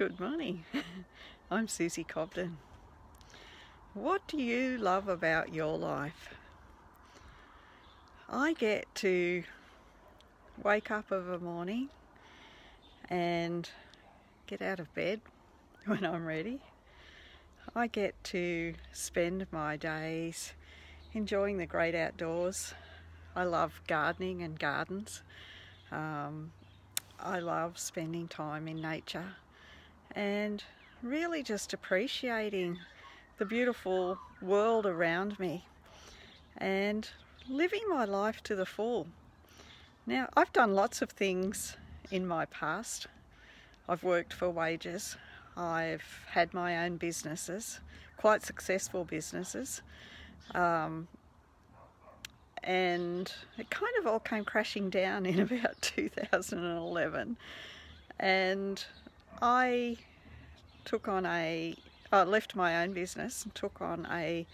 Good morning. I'm Suzie Cobden. What do you love about your life? I get to wake up of a morning and get out of bed when I'm ready. I get to spend my days enjoying the great outdoors. I love gardening and gardens. Um, I love spending time in nature and really just appreciating the beautiful world around me and living my life to the full. Now, I've done lots of things in my past. I've worked for wages. I've had my own businesses, quite successful businesses. Um, and it kind of all came crashing down in about 2011. And I took on a, I left my own business and took on a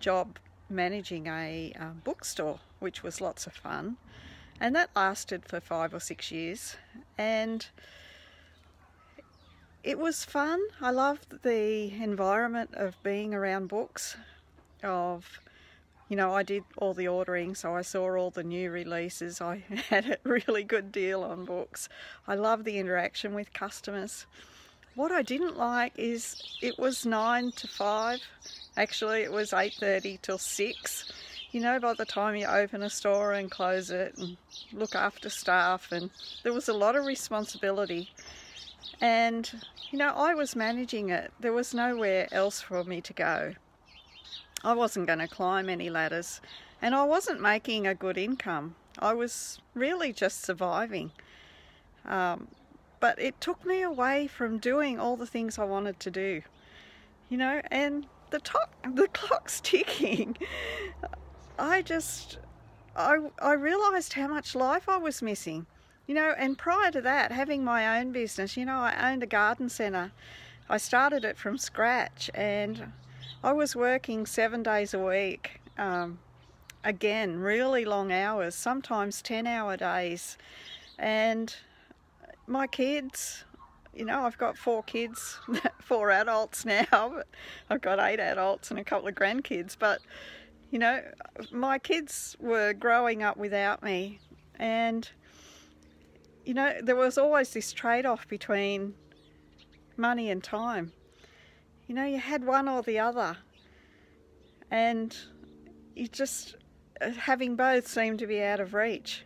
job managing a um, bookstore, which was lots of fun. And that lasted for five or six years. And it was fun. I loved the environment of being around books, of you know, I did all the ordering, so I saw all the new releases. I had a really good deal on books. I love the interaction with customers. What I didn't like is it was 9 to 5. Actually, it was 8.30 till 6. You know, by the time you open a store and close it and look after staff, and there was a lot of responsibility. And, you know, I was managing it. There was nowhere else for me to go. I wasn't going to climb any ladders and I wasn't making a good income. I was really just surviving. Um, but it took me away from doing all the things I wanted to do. You know, and the, top, the clock's ticking. I just, I, I realised how much life I was missing. You know, and prior to that, having my own business, you know, I owned a garden centre. I started it from scratch and I was working seven days a week. Um, again, really long hours, sometimes 10 hour days. And my kids, you know, I've got four kids, four adults now, but I've got eight adults and a couple of grandkids. But, you know, my kids were growing up without me. And, you know, there was always this trade off between money and time. You know, you had one or the other. And you just, uh, having both seemed to be out of reach.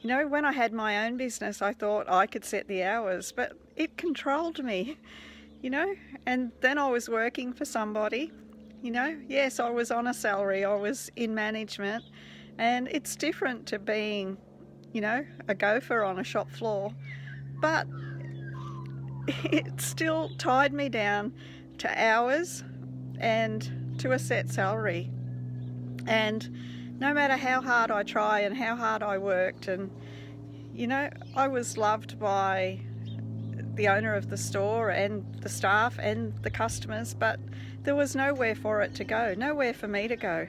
You know, when I had my own business, I thought I could set the hours, but it controlled me, you know, and then I was working for somebody, you know. Yes, I was on a salary, I was in management, and it's different to being, you know, a gopher on a shop floor, but it still tied me down to hours and to a set salary. And no matter how hard I try and how hard I worked, and you know, I was loved by the owner of the store and the staff and the customers, but there was nowhere for it to go, nowhere for me to go.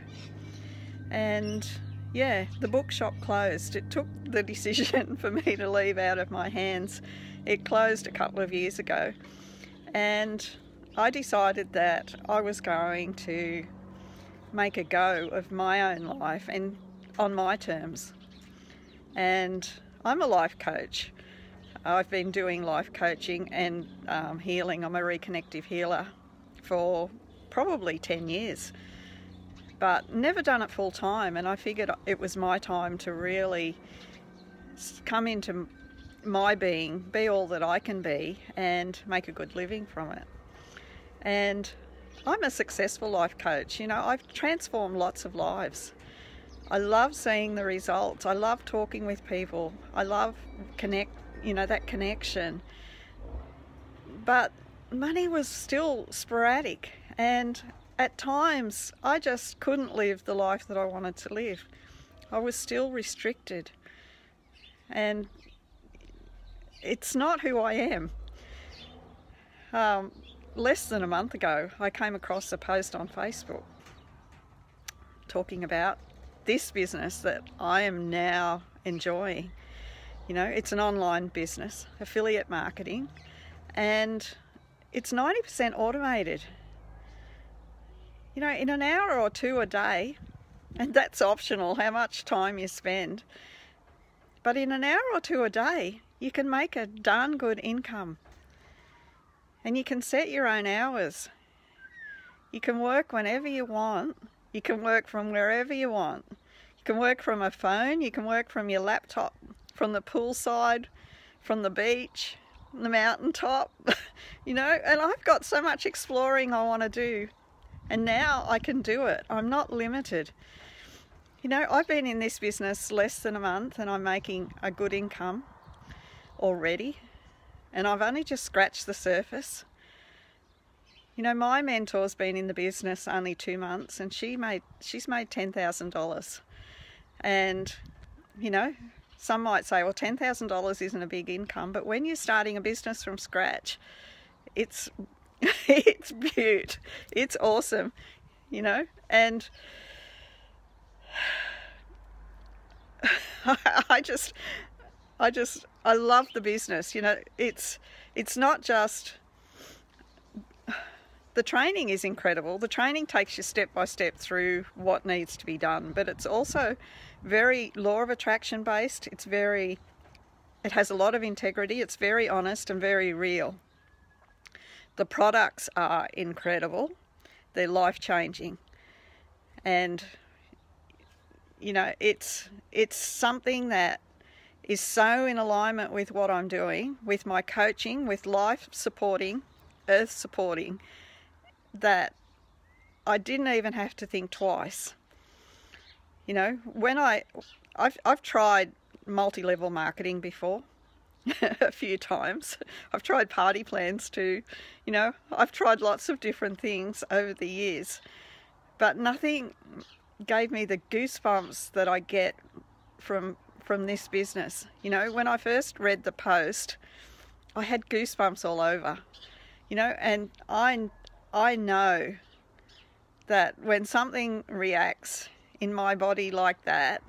And yeah, the bookshop closed. It took the decision for me to leave out of my hands. It closed a couple of years ago. And I decided that I was going to make a go of my own life and on my terms. And I'm a life coach. I've been doing life coaching and um, healing. I'm a reconnective healer for probably 10 years, but never done it full time. And I figured it was my time to really come into my being, be all that I can be, and make a good living from it. And I'm a successful life coach. You know, I've transformed lots of lives. I love seeing the results. I love talking with people. I love connect, you know, that connection. But money was still sporadic and at times I just couldn't live the life that I wanted to live. I was still restricted. And it's not who I am. Um, less than a month ago, I came across a post on Facebook talking about this business that I am now enjoying. You know, it's an online business, affiliate marketing, and it's 90% automated. You know, in an hour or two a day, and that's optional how much time you spend, but in an hour or two a day, you can make a darn good income. And you can set your own hours. You can work whenever you want. You can work from wherever you want. You can work from a phone, you can work from your laptop, from the poolside, from the beach, the mountaintop, you know, and I've got so much exploring I want to do. And now I can do it. I'm not limited. You know, I've been in this business less than a month and I'm making a good income already. And I've only just scratched the surface. You know, my mentor's been in the business only two months and she made she's made ten thousand dollars. And, you know, some might say, well, $10,000 isn't a big income, but when you're starting a business from scratch, it's it's beaut. It's awesome, you know, and I just, I just, I love the business. You know, it's it's not just the training is incredible. The training takes you step by step through what needs to be done, but it's also very law of attraction based. It's very, it has a lot of integrity. It's very honest and very real. The products are incredible. They're life changing, and you know it's it's something that is so in alignment with what I'm doing, with my coaching, with life supporting, earth supporting, that I didn't even have to think twice. You know, when I, I've, I've tried multi-level marketing before a few times. I've tried party plans too. You know, I've tried lots of different things over the years, but nothing gave me the goosebumps that I get from from this business. You know, when I first read the post, I had goosebumps all over. You know, and I I know that when something reacts in my body like that,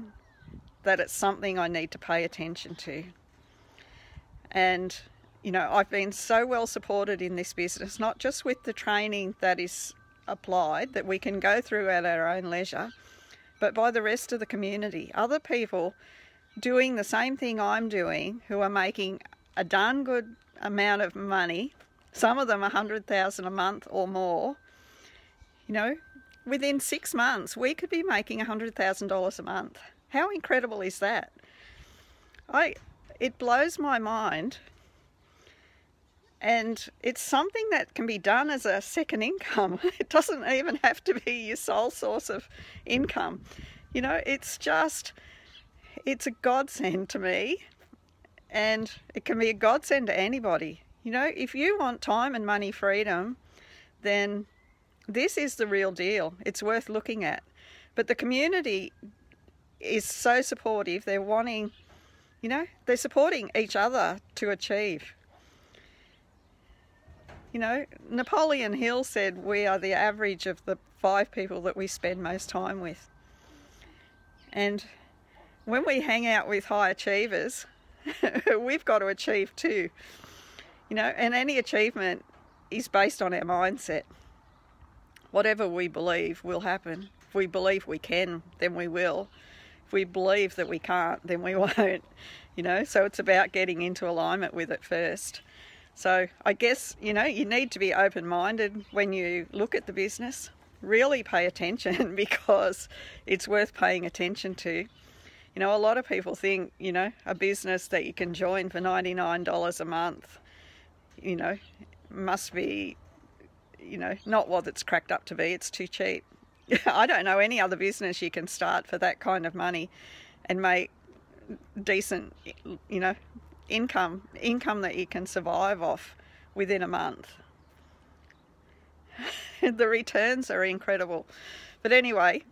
that it's something I need to pay attention to. And, you know, I've been so well supported in this business, not just with the training that is applied that we can go through at our own leisure, but by the rest of the community. Other people doing the same thing I'm doing who are making a darn good amount of money some of them a hundred thousand a month or more. You know, within six months we could be making a hundred thousand dollars a month. How incredible is that? I it blows my mind and it's something that can be done as a second income. It doesn't even have to be your sole source of income. You know, it's just, it's a godsend to me, and it can be a godsend to anybody. You know, if you want time and money freedom, then this is the real deal. It's worth looking at. But the community is so supportive. They're wanting, you know, they're supporting each other to achieve. You know, Napoleon Hill said we are the average of the five people that we spend most time with. And when we hang out with high achievers, we've got to achieve too. You know, and any achievement is based on our mindset. Whatever we believe will happen. If we believe we can, then we will. If we believe that we can't, then we won't. You know, so it's about getting into alignment with it first. So I guess, you know, you need to be open minded when you look at the business. Really pay attention because it's worth paying attention to. You know, a lot of people think, you know, a business that you can join for $99 a month you know, must be, you know, not what it's cracked up to be. It's too cheap. I don't know any other business you can start for that kind of money and make decent, you know, income, income that you can survive off within a month. the returns are incredible. But anyway,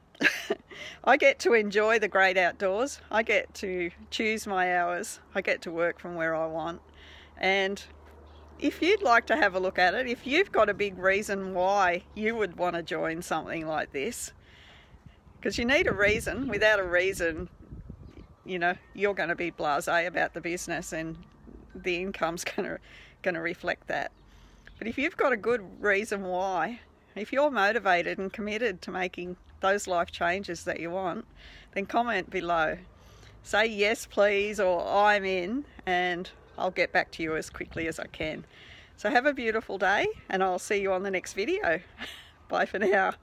I get to enjoy the great outdoors. I get to choose my hours. I get to work from where I want. And if you'd like to have a look at it, if you've got a big reason why you would want to join something like this, because you need a reason. Without a reason, you know, you're going to be blasé about the business and the income's going to going to reflect that. But if you've got a good reason why, if you're motivated and committed to making those life changes that you want, then comment below. Say yes, please, or I'm in, and I'll get back to you as quickly as I can. So have a beautiful day, and I'll see you on the next video. Bye for now.